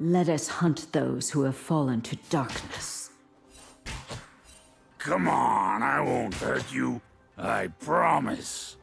Let us hunt those who have fallen to darkness. Come on, I won't hurt you. I promise.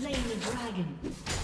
Slain the dragon.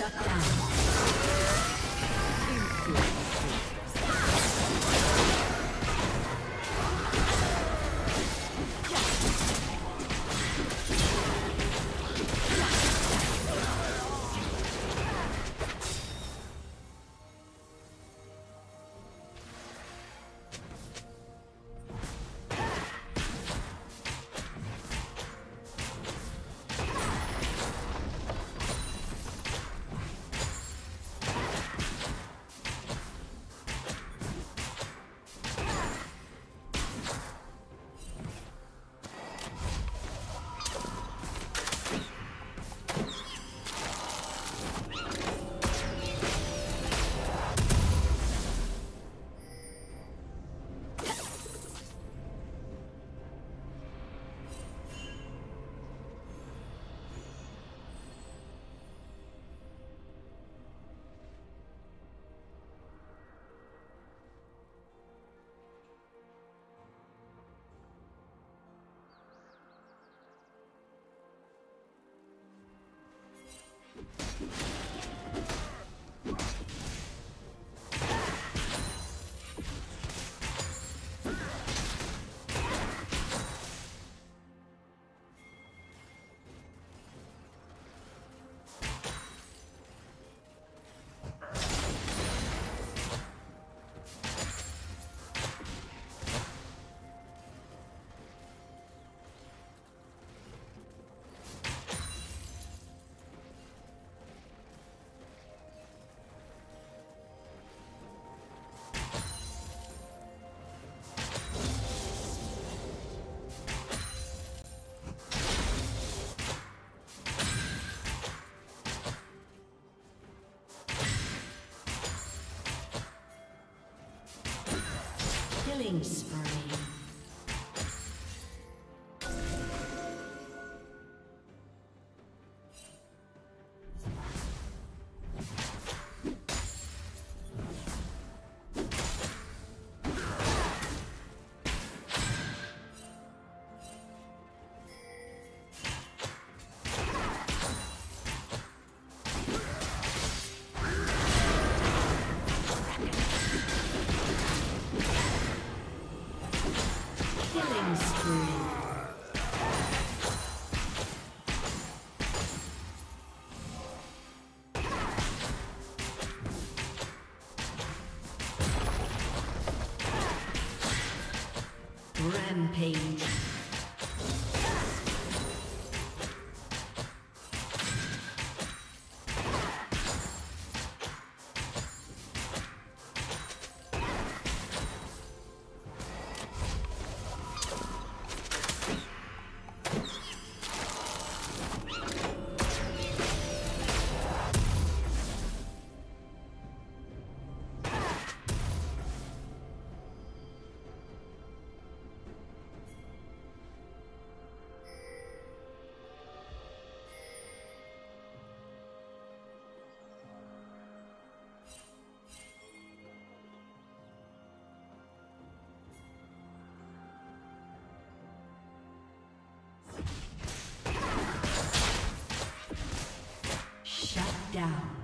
Shut down. Killing spree. Down.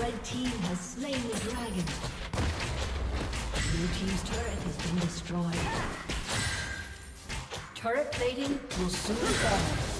Red team has slain the dragon. Blue team's turret has been destroyed. Turret plating will soon fall.